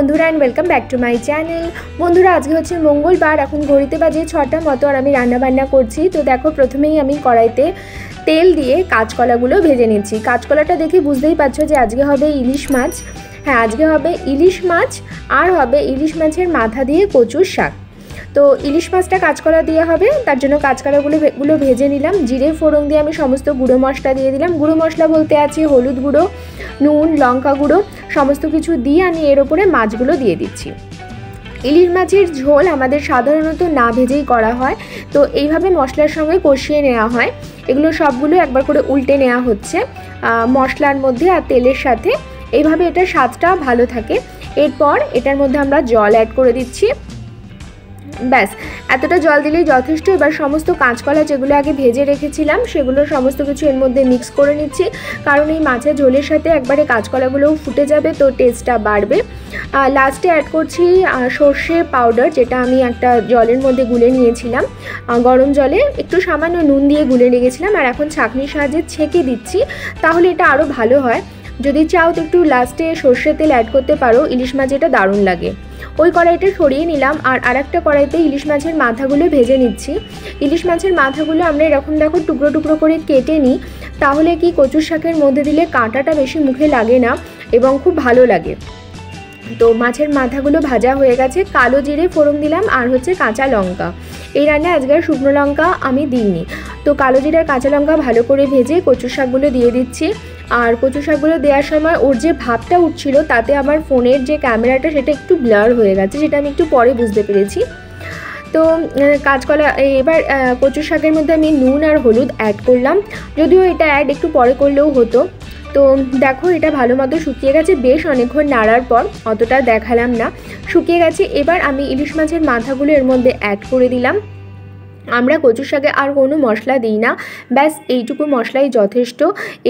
বন্ধুরা and welcome back to my channel বন্ধুরা, আজকে হচ্ছে মঙ্গলবার, এখন ঘড়িতে বাজে ছটা মতো আর আমি রান্নাবান্না করছি। তো দেখো, প্রথমেই আমি কড়াইতে তেল দিয়ে কাঁচকলাগুলো ভেজে নিচ্ছি। কাঁচকলাটা দেখে বুঝতেই পারছ যে আজকে হবে ইলিশ মাছ। হ্যাঁ আজকে হবে ইলিশ মাছ আর হবে ইলিশ মাছের মাথা দিয়ে কচুর শাক। তো ইলিশ মাছটা কাঁচকলা দিয়ে হবে, তার জন্য কাঁচকলাগুলো গুলো ভেজে নিলাম, জিরে, ফোড়ন দিয়ে আমি সমস্ত গুঁড়ো মশলা দিয়ে দিলাম। গুঁড়ো মশলা বলতে আছে হলুদ গুঁড়ো, নুন, লঙ্কা গুঁড়ো, সমস্ত কিছু দিয়ে আমি এর ওপরে মাছগুলো দিয়ে দিচ্ছি। ইলিশ মাছের ঝোল আমাদের সাধারণত না ভেজেই করা হয়, তো এইভাবে মশলার সঙ্গে কষিয়ে নেওয়া হয়। এগুলো সবগুলো একবার করে উল্টে নেওয়া হচ্ছে মশলার মধ্যে আর তেলের সাথে। এইভাবে এটার স্বাদটা ভালো থাকে। এরপর এটার মধ্যে আমরা জল অ্যাড করে দিচ্ছি। ব্যাস, এতটা জল দিলেই যথেষ্ট। এবার সমস্ত কাঁচকলা যেগুলো আগে ভেজে রেখেছিলাম, সেগুলো সমস্ত কিছু এর মধ্যে মিক্স করে নিচ্ছি। কারণ এই মাছের ঝোলের সাথে একবারে কাঁচকলাগুলোও ফুটে যাবে, তো টেস্টটা বাড়বে। লাস্টে অ্যাড করছি সর্ষে পাউডার যেটা আমি একটা জলের মধ্যে গুলে নিয়েছিলাম। গরম জলে একটু সামান্য নুন দিয়ে গুলে রেখেছিলাম, আর এখন ছাঁকনির সাহায্যে ছেঁকে দিচ্ছি, তাহলে এটা আরও ভালো হয়। যদি চাও তো একটু লাস্টে সর্ষের তেল অ্যাড করতে পারো, ইলিশ মাছ এটা দারুণ লাগে। ওই কড়াইটা সরিয়ে নিলাম আর আরেকটা কড়াইতে ইলিশ মাছের মাথাগুলো ভেজে নিচ্ছি। ইলিশ মাছের মাথাগুলো আমরা এরকম দেখো টুকরো টুকরো করে কেটে নিই, তাহলে কি কচুর শাকের মধ্যে দিলে কাঁটাটা বেশি মুখে লাগে না এবং খুব ভালো লাগে। তো মাছের মাথাগুলো ভাজা হয়ে গেছে, কালো জিরে ফোড়ন দিলাম আর হচ্ছে কাঁচা লঙ্কা। এই রান্নায় আজকের শুকনো লঙ্কা আমি দিইনি। তো কালো জিরার কাঁচা লঙ্কা ভালো করে ভেজে কচু শাকগুলো দিয়ে দিচ্ছি। আর কচু শাকগুলো দেওয়ার সময় ওর যে ভাবটা উঠছিল, তাতে আমার ফোনের যে ক্যামেরাটা সেটা একটু ব্লার হয়ে গেছে, সেটা আমি একটু পরে বুঝতে পেরেছি। তো কাঁচকলা এবার কচু শাকের মধ্যে আমি নুন আর হলুদ অ্যাড করলাম। যদিও এটা অ্যাড একটু পরে করলেও হতো। তো, দেখো, এটা ভালো মতো শুকিয়ে গেছে বেশ অনেকক্ষণ নাড়ার পর, অতটা দেখালাম না। শুকিয়ে গেছে, এবার আমি ইলিশ মাছের মাথাগুলো এর মধ্যে অ্যাড করে দিলাম। আমরা কচুর শাকে আর কোনো মশলা দিই না। ব্যাস, এইটুকু মশলাই যথেষ্ট।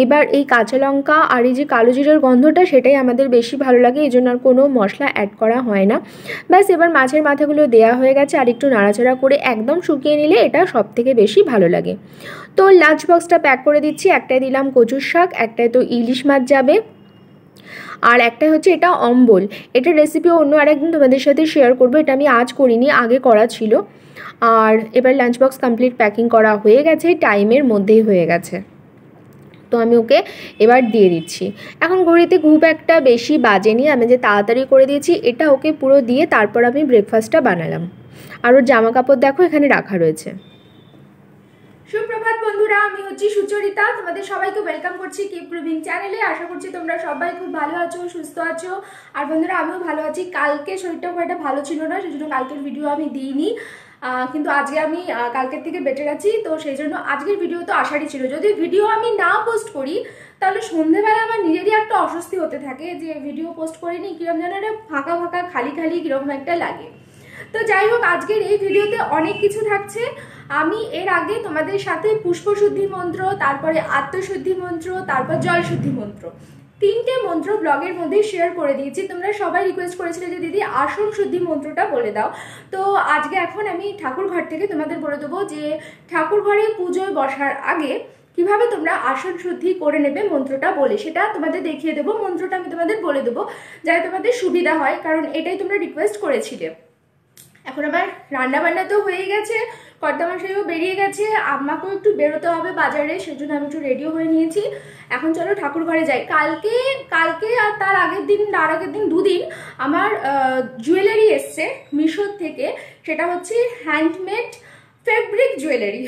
এবার এই কাঁচা লঙ্কা আর এই যে কালো জিরার গন্ধটা, সেটাই আমাদের বেশি ভালো লাগে। এই জন্য আর কোনো মশলা অ্যাড করা হয় না। ব্যাস, এবার মাছের মাথাগুলো দেয়া হয়ে গেছে। আর একটু নাড়াচাড়া করে একদম শুকিয়ে নিলে এটা সব থেকে বেশি ভালো লাগে। তো লাঞ্চ বক্সটা প্যাক করে দিচ্ছি। একটাই দিলাম কচুর শাক, একটাই তো ইলিশ মাছ যাবে। আর একটা হচ্ছে এটা অম্বল। এটা রেসিপিও অন্য আরেকদিন তোমাদের সাথে শেয়ার করব, এটা আমি আজ করিনি, আগে করা ছিল। আর এবার লাঞ্চ বক্স কমপ্লিট প্যাকিং করা হয়ে গেছে টাইমের মধ্যেই হয়ে গেছে। তো আমি ওকে এবার দিয়ে দিচ্ছি। এখন ঘড়িতে খুব একটা বেশি বাজেনি, আমি যে তাড়াতাড়ি করে দিয়েছি, এটা ওকে পুরো দিয়ে তারপর আমি ব্রেকফাস্টটা বানালাম। আর ওর জামা কাপড় দেখো এখানে রাখা রয়েছে। সুপ্রভাত বন্ধুরা, আমি হচ্ছি সুচরিতা। তোমাদের সবাইকে ওয়েলকাম করছি কিপ প্রুভিং চ্যানেলে আশা করছি তোমরা সবাই খুব ভালো আছো, সুস্থ আছো। আর বন্ধুরা, আমিও ভালো আছি। কালকে শরীরটা খুব একটা ভালো ছিল না সেই জন্য কালকের ভিডিও আমি দিইনি। কিন্তু আজকে আমি কালকের থেকে বেটে গেছি তো সেই জন্য আজকের ভিডিও তো আসারই ছিল। যদি ভিডিও আমি না পোস্ট করি, তাহলে সন্ধেবেলা আমার নিজেরই একটা অস্বস্তি হতে থাকে যে ভিডিও পোস্ট করিনি কীরকম যেন ফাঁকা ফাঁকা, খালি খালি, কীরকম একটা লাগে। তো যাই হোক, আজকের এই ভিডিওতে অনেক কিছু থাকছে। আমি এর আগে তোমাদের সাথে পুষ্পশুদ্ধি মন্ত্র, তারপরে আত্মশুদ্ধি মন্ত্র, তারপর জলশুদ্ধি মন্ত্র তিনটে মন্ত্র ব্লগের মধ্যে শেয়ার করে দিয়েছি। তোমরা সবাই রিকোয়েস্ট করেছিলে যে, দিদি, আসন শুদ্ধি মন্ত্রটা বলে দাও। তো আজকে এখন আমি ঠাকুর ঘর থেকে তোমাদের বলে দেবো যে, ঠাকুর ঘরে পুজোয় বসার আগে কীভাবে তোমরা আসন শুদ্ধি করে নেবে মন্ত্রটা বলে। সেটা তোমাদের দেখিয়ে দেবো, মন্ত্রটা আমি তোমাদের বলে দেবো, যাতে তোমাদের সুবিধা হয়, কারণ এটাই তোমরা রিকোয়েস্ট করেছিলে। এখন আমার রান্না বান্না তো হয়ে গেছে কর্তামশাইও বেরিয়ে গেছে, আমাকেও একটু বেরোতে হবে বাজারে, সেজন্য আমি একটু রেডিও হয়ে নিয়েছি। এখন চলো ঠাকুর ঘরে যাই। কালকে কালকে আর তার আগের দিন, তার আগের দিন দুদিন আমার জুয়েলারি এসছে মিশোর থেকে, সেটা হচ্ছে হ্যান্ডমেড ফেব্রিক জুয়েলারি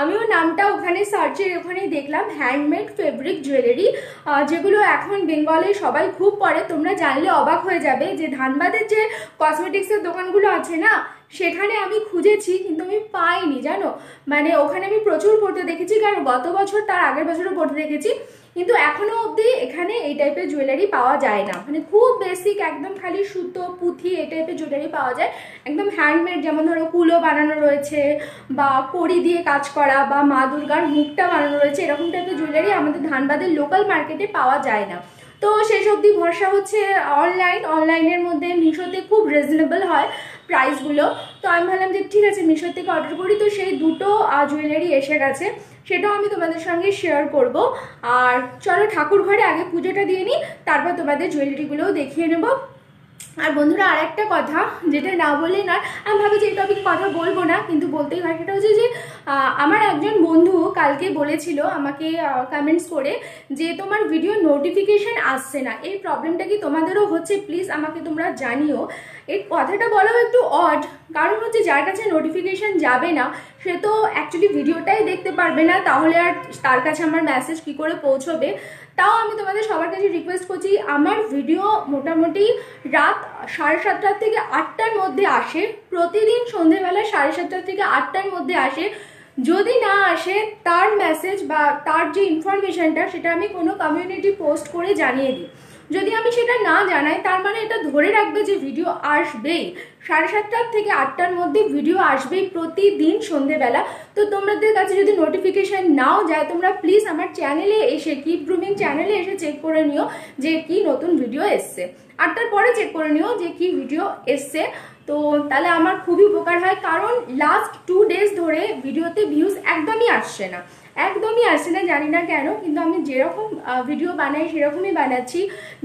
আমিও নামটা ওখানে সার্চের ওখানেই দেখলাম হ্যান্ডমেড ফেব্রিক জুয়েলারি যেগুলো এখন বেঙ্গলে সবাই খুব পরে, তোমরা জানলে অবাক হয়ে যাবে যে ধানবাদের যে কসমেটিক্সের দোকানগুলো আছে না, সেখানে আমি খুঁজেছি কিন্তু আমি পাইনি, জানো? মানে ওখানে আমি প্রচুর পড়তে দেখেছি, কারণ গত বছর তার আগের বছরও পড়তে দেখেছি। কিন্তু এখনও অবধি এখানে এই টাইপের জুয়েলারি পাওয়া যায় না। মানে খুব বেসিক একদম খালি সুতো, পুঁথি এই টাইপের জুয়েলারি পাওয়া যায়। একদম হ্যান্ডমেড যেমন ধরো কুলো বানানো রয়েছে বা কড়ি দিয়ে কাজ করা বা মা দুর্গার মুখটা বানানো রয়েছে, এরকম টাইপের জুয়েলারি আমাদের ধানবাদের লোকাল মার্কেটে পাওয়া যায় না। তো শেষ অবধি ভরসা হচ্ছে অনলাইন অনলাইনের মধ্যে মিশোতে খুব রিজনেবল হয় প্রাইসগুলো তো আমি ভাবলাম যে ঠিক আছে, মিশোর থেকে অর্ডার করি। তো সেই দুটো জুয়েলারি এসে গেছে। সেটাও আমি তোমাদের সঙ্গে শেয়ার করব। আর চলো ঠাকুর ঘরে আগে পুজোটা দিয়ে নিই, তারপর তোমাদের জুয়েলারিগুলোও দেখিয়ে নেব। আর বন্ধুরা আর একটা কথা, যেটা না বললেই নয়, আমি ভাবি যে এই টপিকে কথা বলব না, কিন্তু বলতেই হয়, সেটা হচ্ছে যে আমার একজন বন্ধু কালকে বলেছিল আমাকে কমেন্টস করে যে, তোমার ভিডিও নোটিফিকেশন আসছে না, এই প্রবলেমটা কি তোমাদেরও হচ্ছে? প্লিজ আমাকে তোমরা জানিও। এই কথাটা বলাও একটু অড কারণ হচ্ছে যার কাছে নোটিফিকেশান যাবে না, সে তো অ্যাকচুয়ালি ভিডিওটাই দেখতে পারবে না, তাহলে আর তার কাছে আমার মেসেজ কি করে পৌঁছবে? তাও আমি তোমাদের সবার কাছে রিকোয়েস্ট করছি, আমার ভিডিও মোটামুটি রাত সাড়ে সাতটার থেকে আটটার মধ্যে আসে, প্রতিদিন সন্ধেবেলা সাড়ে সাতটার থেকে আটটার মধ্যে আসে। যদি না আসে, তার মেসেজ বা তার যে ইনফরমেশানটা সেটা আমি কোনো কমিউনিটি পোস্ট করে জানিয়ে দিই। যদি আমি সেটা না জানাই, তার মানে এটা ধরে রাখবে যে ভিডিও আসবেই। সাড়ে সাতটার থেকে আটটার মধ্যে ভিডিও আসবেই প্রতিদিন সন্ধেবেলা। তো তোমাদের কাছে যদি নোটিফিকেশান নাও যায়, তোমরা প্লিজ আমার চ্যানেলে এসে কিপ গ্রুমিং চ্যানেলে এসে চেক করে নিও যে কি নতুন ভিডিও এসছে। আটটার পরে চেক করে নিও যে কি ভিডিও এসছে। তো তাহলে আমার খুবই উপকার হয়, কারণ লাস্ট টু ডেজ ধরে ভিডিওতে ভিউজ একদমই আসছে না। একদমই আসছে না জানি না কেন, কিন্তু আমি যেরকম ভিডিও বানাই সেরকমই বানাচ্ছি।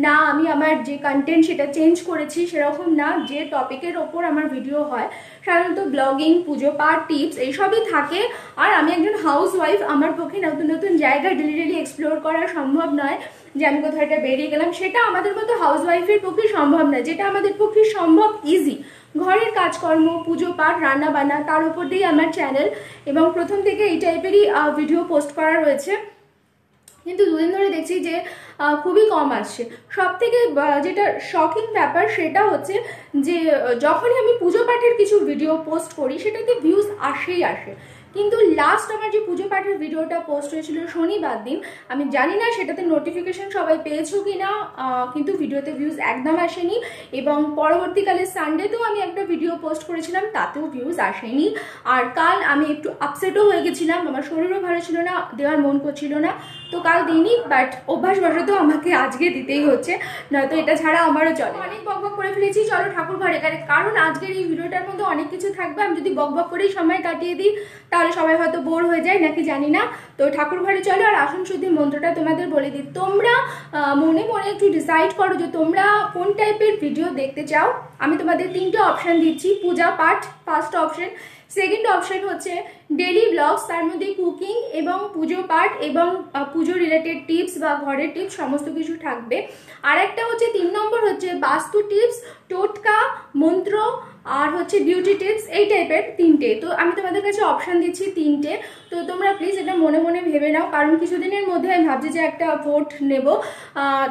না, আমি আমার যে কন্টেন্ট সেটা চেঞ্জ করেছি সেরকম না, যে টপিকের ওপর আমার ভিডিও হয় সাধারণত ব্লগিং পুজো পাঠ টিপস এইসবই থাকে। আর আমি একজন হাউস ওয়াইফ আমার পক্ষে নতুন নতুন জায়গা ডেলি ডেলি এক্সপ্লোর করা সম্ভব নয় যে আমি কোথাও একটা বেরিয়ে গেলাম। সেটা আমাদের মতো হাউস ওয়াইফের পক্ষে সম্ভব নয়, যেটা আমাদের পক্ষে সম্ভব ইজি ঘরের কাজকর্ম, পুজো পাঠ রান্না বান্না তার উপর দিয়েই আমার চ্যানেল এবং প্রথম থেকে এই টাইপেরই ভিডিও পোস্ট করা রয়েছে। কিন্তু দুদিন ধরে দেখছি যে খুবই কম আসছে। সব থেকে যেটা শকিং ব্যাপার সেটা হচ্ছে যে যখনই আমি পুজো পাঠের কিছু ভিডিও পোস্ট করি, সেটাতে ভিউজ আসেই আসে। কিন্তু লাস্ট আমার যে পুজো পাঠের ভিডিওটা পোস্ট হয়েছিল শনিবার দিন, আমি জানি না সেটাতে নোটিফিকেশন সবাই পেয়েছ কি না কিন্তু ভিডিওতে ভিউজ একদম আসেনি এবং পরবর্তীকালে সানডেতেও আমি একটা ভিডিও পোস্ট করেছিলাম, তাতেও ভিউজ আসেনি। আর কাল আমি একটু আপসেটও হয়ে গেছিলাম, আমার শরীরও ভালো ছিল না, দেওয়ার মন করছিল না। তো কাল দিইনি বাট অভ্যাসবশত আমাকে আজকে দিতেই হচ্ছে, নয়তো এটা ছাড়া আমারও চলে অনেক বক করে ফেলেছি, চলো ঠাকুর ঘরে। কারে কারণ আজকের এই ভিডিওটার মধ্যে অনেক কিছু থাকবে, আমি যদি বক বক করেই সময় কাটিয়ে দিই, তাহলে সবাই হয়তো বোর হয়ে যায়, নাকি জানি না। তো ঠাকুর ঘরে চলো, আর আসন শুদ্ধি মন্ত্রটা তোমাদের বলে দিই। তোমরা মনে মনে একটু ডিসাইড করো যে তোমরা কোন টাইপের ভিডিও দেখতে চাও। আমি তোমাদের তিনটে অপশান দিচ্ছি, পূজা পাঠ ফার্স্ট অপশন সেকেন্ড অপশান হচ্ছে ডেলি ব্লগস তার মধ্যে কুকিং এবং পুজো পাঠ এবং পুজো রিলেটেড টিপস বা ঘরের টিপস সমস্ত কিছু থাকবে। আর একটা হচ্ছে তিন নম্বর হচ্ছে বাস্তু টিপস টোটকা, মন্ত্র আর হচ্ছে বিউটি টিপস এই টাইপের তিনটে। তো আমি তোমাদের কাছে অপশান দিচ্ছি তিনটে। তো তোমরা প্লিজ এটা মনে মনে ভেবে নাও, কারণ কিছুদিনের মধ্যে আমি ভাবছি যে একটা ভোট নেব।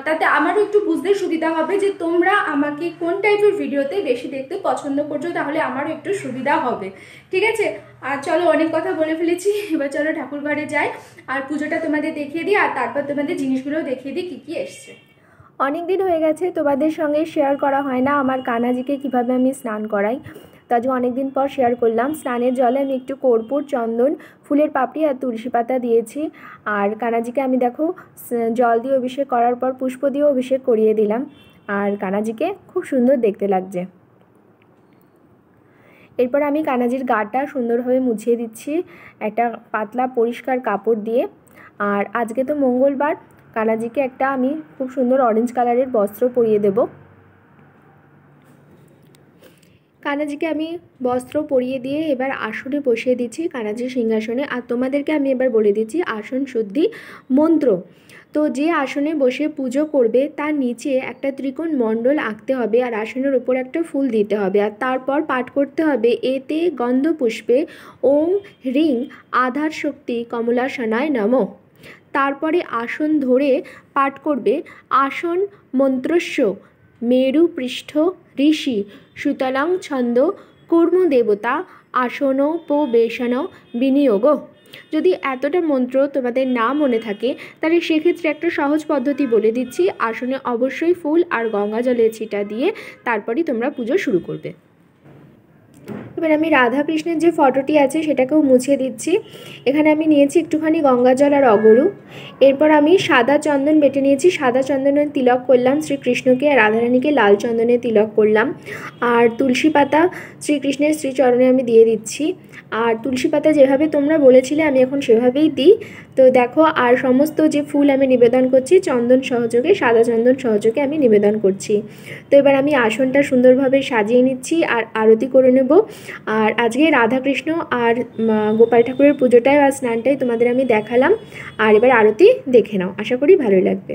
তাতে আমারও একটু বুঝতে সুবিধা হবে যে তোমরা আমাকে কোন টাইপের ভিডিওতে বেশি দেখতে পছন্দ করছ, তাহলে আমারও একটু সুবিধা হবে। ঠিক আছে? আর চলো অনেক কথা বলে ফেলেছি, এবার চলো ঠাকুর ঘরে যাই। আর পুজোটা তোমাদের দেখিয়ে দিই, আর তারপর তোমাদের জিনিসগুলো দেখিয়ে দিই, কী কী এসছে। অনেক দিন হয়ে গেছে, তোমাদের সঙ্গে শেয়ার করা হয় না আমার কানাজিকে কীভাবে আমি স্নান করাই। তো আজকে অনেক দিন পর শেয়ার করলাম, স্নানের জলে আমি একটু কর্পূর, চন্দন, ফুলের পাপড়ি আর তুলসী পাতা দিয়েছি। আর কানাজিকে আমি দেখো জল দিয়ে অভিষেক করার পর পুষ্প দিয়ে অভিষেক করিয়ে দিলাম। আর কানাজিকে খুব সুন্দর দেখতে লাগছে। এরপর আমি কানাজির গাটা সুন্দরভাবে মুছিয়ে দিচ্ছি, একটা পাতলা পরিষ্কার কাপড় দিয়ে। আর আজকে তো মঙ্গলবার, কানাজিকে একটা আমি খুব সুন্দর অরেঞ্জ কালারের বস্ত্র পরিয়ে দেব। কানাজিকে আমি বস্ত্র পরিয়ে দিয়ে এবার আসনে বসিয়ে দিচ্ছি কানাজির সিংহাসনে। আর তোমাদেরকে আমি এবার বলে দিচ্ছি, আসন শুদ্ধি মন্ত্র। তো যে আসনে বসে পুজো করবে, তার নিচে একটা ত্রিকোণ মণ্ডল আঁকতে হবে আর আসনের ওপর একটা ফুল দিতে হবে। আর তারপর পাঠ করতে হবে, এতে গন্ধপুষ্পে ওম হ্রিং আধার শক্তি কমলাসনায় নম। তারপরে আসন ধরে পাঠ করবে, আসন মন্ত্রস্য মেরু পৃষ্ঠ ঋষি সুতলাং ছন্দ কর্মদেবতা আসনোপবেশন বিনিয়োগ। যদি এতটা মন্ত্র তোমাদের না মনে থাকে, তাহলে সেক্ষেত্রে একটা সহজ পদ্ধতি বলে দিচ্ছি। আসনে অবশ্যই ফুল আর গঙ্গা জলের ছিটা দিয়ে তারপরই তোমরা পুজো শুরু করবে। এবার আমি রাধা কৃষ্ণের যে ফটোটি আছে সেটাকেও মুছে দিচ্ছি। এখানে আমি নিয়েছি একটুখানি গঙ্গা জল আর অগরু। এরপর আমি সাদা চন্দন বেটে নিয়েছি। সাদা চন্দনের তিলক করলাম শ্রীকৃষ্ণকে, আর রাধারানীকে লাল চন্দনের তিলক করলাম। আর তুলসী পাতা শ্রীকৃষ্ণের শ্রীচরণে আমি দিয়ে দিচ্ছি। আর তুলসী পাতা যেভাবে তোমরা বলেছিলে আমি এখন সেভাবেই দিই। তো দেখো, আর সমস্ত যে ফুল আমি নিবেদন করছি, চন্দন সহযোগে, সাদা চন্দন সহযোগে আমি নিবেদন করছি। তো এবার আমি আসনটা সুন্দরভাবে সাজিয়ে নিচ্ছি আর আরতি করে নেব। আর আজকে রাধাকৃষ্ণ আর গোপাল ঠাকুরের পুজোটাই আর স্নানটাই তোমাদের আমি দেখালাম। আর এবার আরতি দেখে নাও। আশা করি ভালোই লাগবে।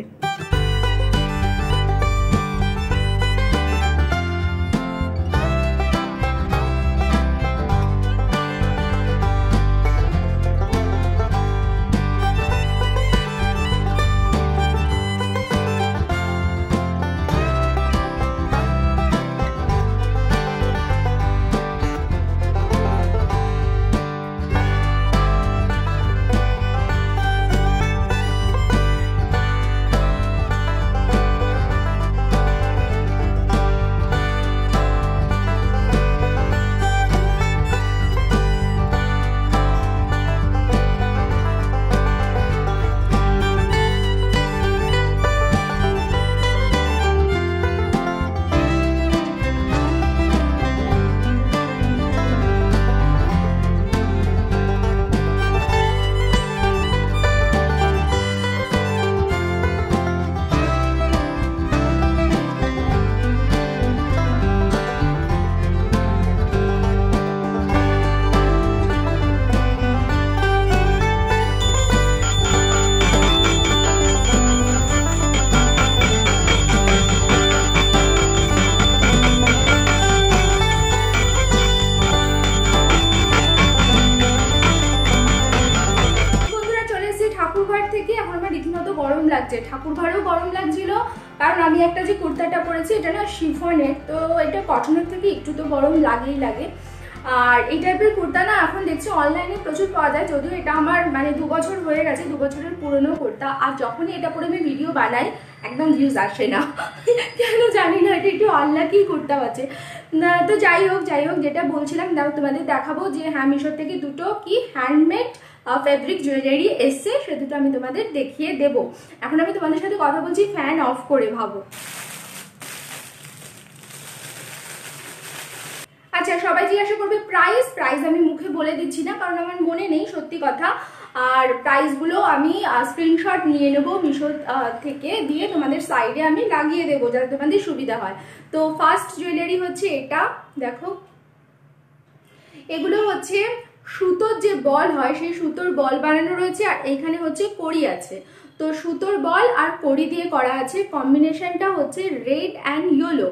লাগছে। ঠাকুর ঘরেও গরম লাগছিল, কারণ আমি একটা যে কুর্তাটা পরেছি, এটা না শিফনের, তো এটা কটনের থেকে একটু তো গরম লাগেই লাগে। আর এই টাইপের কুর্তা না এখন দেখছি অনলাইনে প্রচুর পাওয়া যায়, যদিও এটা আমার মানে দু বছর হয়ে গেছে, দু বছরের পুরনো কুর্তা। আর যখনই এটা পরে আমি ভিডিও বানাই, একদম ভিউজ আসে না। কেন জানি না, এটা একটু আল্লাকি কুর্তা আছে। না, তো যাই হোক যাই হোক, যেটা বলছিলাম তোমাদের দেখাবো যে হ্যাঁ মিশোর থেকে দুটো কি হ্যান্ডমেড ফেব্রিক জুয়েলারি এসছে, সে দুটো আমি তোমাদের দেখিয়ে দেব। এখন আমি তোমাদের সাথে কথা বলছি ফ্যান অফ করে ভাবো। আচ্ছা সবাই জিজ্ঞাসা করবে প্রাইস প্রাইস আমি মুখে বলে দিচ্ছি না, কারণ আমার মনে নেই, সত্যি কথা। আর প্রাইসগুলো আমি স্ক্রিনশট নিয়ে নেব মিশো থেকে দিয়ে তোমাদের সাইডে আমি লাগিয়ে দেবো, যাতে তোমাদের সুবিধা হয়। তো ফার্স্ট জুয়েলারি হচ্ছে এটা, দেখো। এগুলো হচ্ছে সুতোর যে বল হয়, সেই সুতোর বল বানানো রয়েছে আর এইখানে হচ্ছে কড়ি আছে। তো সুতোর বল আর কড়ি দিয়ে করা আছে। কম্বিনেশনটা হচ্ছে red and yellow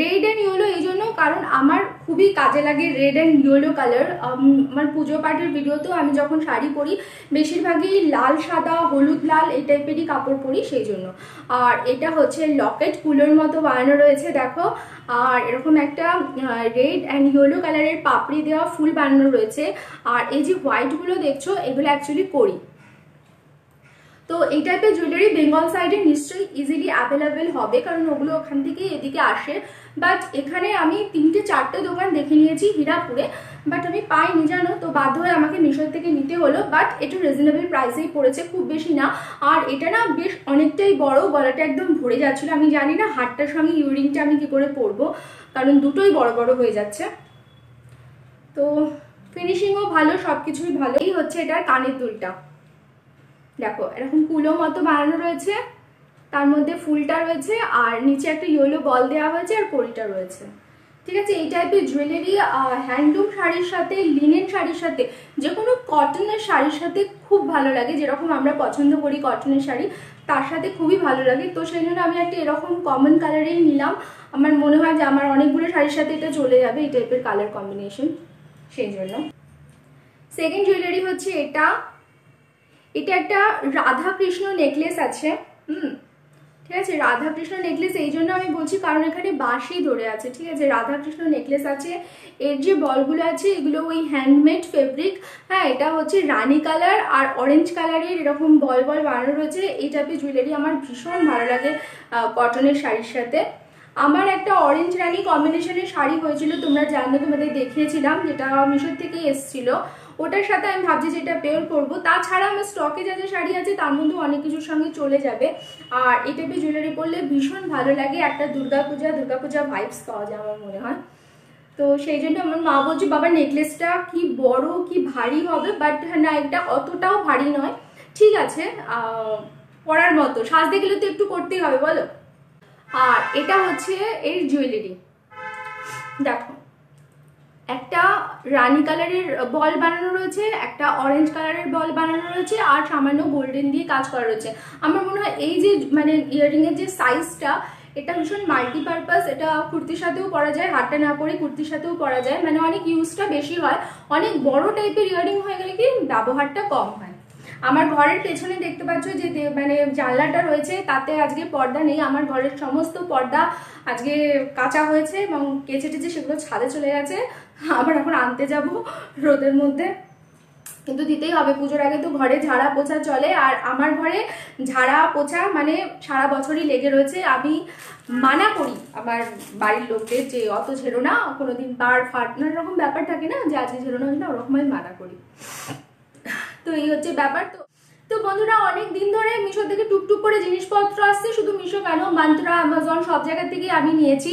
red and yellow এই জন্য কারণ আমার খুবই কাজে লাগে রেড অ্যান্ড ইয়েলো কালার আমার পুজো পাঠের ভিডিওতেও আমি যখন শাড়ি পরি, বেশিরভাগই লাল, সাদা, হলুদ, লাল এই টাইপেরই কাপড় পরি সেই জন্য। আর এটা হচ্ছে লকেট কুলোর মতো বানানো রয়েছে, দেখো। আর এরকম একটা রেড অ্যান্ড ইয়েলো কালারের পাপড়ি দেওয়া ফুল বানানো রয়েছে। আর এই যে হোয়াইটগুলো দেখছ, এগুলো অ্যাকচুয়ালি করি। তো এই টাইপের জুয়েলারি বেঙ্গল সাইডে নিশ্চয়ই ইজিলি অ্যাভেলেবেল হবে, কারণ ওগুলো ওখান থেকে এদিকে আসে। বাট এখানে আমি তিনটে চারটে দোকান দেখে নিয়েছি হীরাপুরে বাট আমি পাইনি, জানো? তো বাধ্য হয়ে আমাকে মিশোর থেকে নিতে হলো বাট একটু রিজনেবল প্রাইসেই পড়েছে, খুব বেশি না। আর এটা না বেশ অনেকটাই বড়, গলাটা একদম ভরে যাচ্ছিল। আমি জানি না হাটটার সঙ্গে ইউরিংটা আমি কি করে পরবো, কারণ দুটোই বড় বড় হয়ে যাচ্ছে। তো ফিনিশিংও ভালো সব কিছুই ভালো। এই হচ্ছে এটার কানের দুলটা। দেখো, এরকম কুলো মতো বানানো রয়েছে, তার মধ্যে ফুলটা রয়েছে, আর নিচে একটা ইয়েলো বল দেওয়া হয়েছে, আর কড়িটা রয়েছে। ঠিক আছে? এই টাইপের জুয়েলারি হ্যান্ডলুম শাড়ির সাথে লিনেন শাড়ির সাথে যে কোনো কটনের শাড়ির সাথে খুব ভালো লাগে, যেরকম আমরা পছন্দ করি কটনের শাড়ি, তার সাথে খুবই ভালো লাগে। তো সেই জন্য আমি একটা এরকম কমন কালারেই নিলাম। আমার মনে হয় যে আমার অনেকগুলো শাড়ির সাথে এটা চলে যাবে, এই টাইপের কালার কম্বিনেশন সেই জন্য। সেকেন্ড জুয়েলারি হচ্ছে এটা। এটা একটা রাধা কৃষ্ণ নেকলেস আছে, হুম? ঠিক আছে? রাধাকৃষ্ণ নেকলেস এই জন্য আমি বলছি কারণ এখানে বাঁশি ধরে আছে, ঠিক আছে? রাধাকৃষ্ণ নেকলেস আছে। এর যে বলগুলো আছে, এগুলো ওই হ্যান্ডমেড ফেব্রিক হ্যাঁ? এটা হচ্ছে রানি কালার আর অরেঞ্জ কালারের এরকম বল বল বানানো রয়েছে। এই টাইপের জুয়েলারি আমার ভীষণ ভালো লাগে কটনের শাড়ির সাথে। আমার একটা অরেঞ্জ রানি কম্বিনেশনের শাড়ি হয়েছিল, তোমরা জানো তোমাদের দেখিয়েছিলাম, যেটা মিশোর থেকে এসছিল। ওটার সাথে আমি ভাবছি যে এটা পেয়ার করব। তাছাড়া আমার স্টকে যা যা শাড়ি আছে, তার মধ্যে অনেক কিছুর সঙ্গে চলে যাবে। আর এই টাইপের জুয়েলারি পরলে ভীষণ ভালো লাগে, একটা দুর্গাপূজা দুর্গাপূজা ভাইবস পাওয়া যায় আমার মনে হয়। তো সেই জন্য আমার মা বলছে, বাবা নেকলেসটা কি বড়, কি ভারী হবে? বাট না, এটা অতটাও ভারী নয়। ঠিক আছে পরার মতো। সাজতে গেলে তো একটু করতেই হবে, বলো? আর এটা হচ্ছে এর জুয়েলারি দেখো একটা রানি কালারের বল বানানো রয়েছে, একটা অরেঞ্জ কালারের বল বানানো রয়েছে, আর সামান্য গোল্ডেন দিয়ে কাজ করা রয়েছে। আমার মনে হয় এই যে মানে ইয়ারিংয়ের যে সাইজটা এটা ভীষণ মাল্টিপারপাস এটা কুর্তির সাথেও পরা যায় হাটটা না পরে কুর্তির সাথেও পরা যায়। মানে অনেক ইউজটা বেশি হয়। অনেক বড় টাইপের ইয়ারিং হয়ে গেলে কি ব্যবহারটা কম হয়। আমার ঘরের পেছনে দেখতে পাচ্ছ যে মানে জানলাটা রয়েছে, তাতে আজকে পর্দা নেই। আমার ঘরের সমস্ত পর্দা আজকে কাঁচা হয়েছে এবং কেচে টেচে সেগুলো ছাদে চলে গেছে। আবার এখন আনতে যাব রোদের মধ্যে। কিন্তু দিতেই হবে পুজোর আগে তো ঘরে ঝাড়া পোছা চলে। আর আমার ঘরে ঝাড়া পোছা মানে সারা বছরই লেগে রয়েছে। আমি মানা করি আমার বাড়ির লোকদের যে অত ঝেরো না, কোনোদিন বার ফাট নানা রকম ব্যাপার থাকে না যে আজকে ঝেরো না ওরকম আমি মানা করি। তো এই হচ্ছে ব্যাপার। তো তো বন্ধুরা অনেক দিন ধরে মিশো থেকে টুকটুক করে জিনিসপত্র আসছে, শুধু মিশো কেন? মান্ত্রা অ্যামাজন সব জায়গা থেকে আমি নিয়েছি।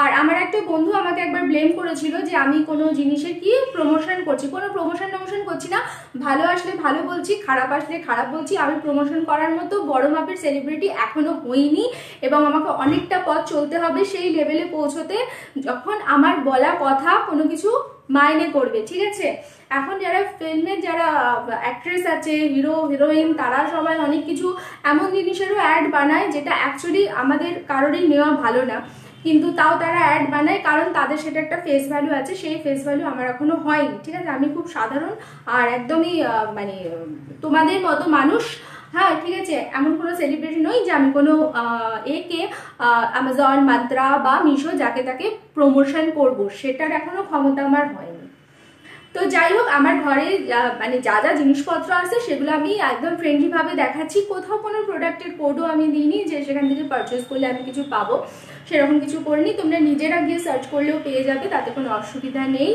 আর আমার একটা বন্ধু আমাকে একবার ব্লেম করেছিল যে আমি কোনো জিনিসের কি প্রমোশন করছি। কোনো প্রমোশন টমোশন করছি না। ভালো আসলে ভালো বলছি, খারাপ আসলে খারাপ বলছি। আমি প্রমোশন করার মতো বড় মাপের সেলিব্রিটি এখনও হইনি এবং আমাকে অনেকটা পথ চলতে হবে সেই লেভেলে পৌঁছতে। যখন আমার বলা কথা কোনো কিছু মাইনে করবে, ঠিক আছে? এখন যারা ফিল্মের যারা অ্যাক্ট্রেস আছে হিরো হিরোইন তারা সবাই অনেক কিছু এমন জিনিসেরও অ্যাড বানায় যেটা অ্যাকচুয়ালি আমাদের কারোরই নেওয়া ভালো না। কিন্তু তাও তারা অ্যাড বানায় কারণ তাদের সেটা একটা ফেস ভ্যালু আছে, সেই ফেস ভ্যালু আমার এখনও হয়নি, ঠিক আছে? আমি খুব সাধারণ আর একদমই মানে তোমাদের মতো মানুষ হ্যাঁ ঠিক আছে। এমন কোনো সেলিব্রিটি নই যে আমি কোনো একে অ্যামাজন মাত্রা বা মিশো যাকে তাকে প্রমোশন করব। সেটার এখনও ক্ষমতা আমার হয়নি। তো যাই হোক, আমার ঘরে মানে যা যা জিনিসপত্র আছে, সেগুলো আমি একদম ফ্রেন্ডলিভাবে দেখাচ্ছি। কোথাও কোনো প্রোডাক্টের কোডও আমি দিইনি যে সেখান থেকে পারচেস করলে আমি কিছু পাবো। সেরকম কিছু করিনি। তোমরা নিজেরা গিয়ে সার্চ করলেও পেয়ে যাবে, তাতে কোনো অসুবিধা নেই।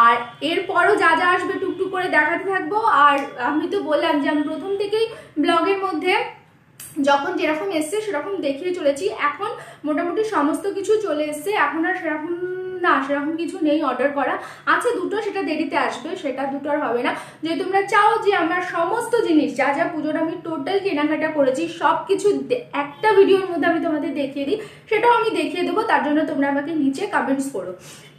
আর এরপরও যা যা আসবে টুকটুক করে দেখাতে থাকব। আর আমি তো বললাম যে আমি প্রথম থেকেই ব্লগের মধ্যে যখন যেরকম এসছে, সেরকম দেখিয়ে চলেছি। এখন মোটামুটি সমস্ত কিছু চলে এসছে। এখন আর সেরকম না, সেরকম কিছু নেই অর্ডার করা। আছে দুটো, সেটা দেরিতে আসবে, সেটা দুটো আর হবে না। যদি তোমরা চাও যে আমার সমস্ত জিনিস, যা যা পুজোর আমি টোটাল কেনাকাটা করেছি সব কিছু একটা ভিডিওর মধ্যে আমি তোমাদের দেখিয়ে দিই, সেটাও আমি দেখিয়ে দেবো, তার জন্য তোমরা আমাকে নিচে কমেন্টস করো।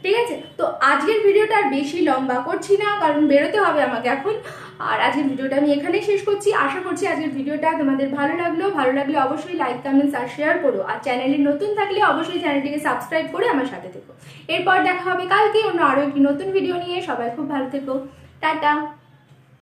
ঠিক আছে? তো আজকের ভিডিওটা আর বেশি লম্বা করছি না, কারণ বেরোতে হবে আমাকে এখন। আর আজকের ভিডিওটা আমি এখানেই শেষ করছি। আশা করছি আজকের ভিডিওটা তোমাদের ভালো লাগল। ভালো লাগলে অবশ্যই লাইক কমেন্টস আর শেয়ার করো। আর চ্যানেলে নতুন থাকলে অবশ্যই চ্যানেলটিকে সাবস্ক্রাইব করে আমার সাথে থেকো। এরপর দেখা হবে কালকে অন্য আরও একটি নতুন ভিডিও নিয়ে। সবাই খুব ভালো থেকো। টাটা।